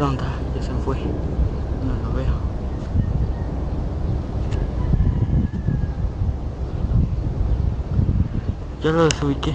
Ay. Ya se fue. No lo veo. Ya lo desubiqué.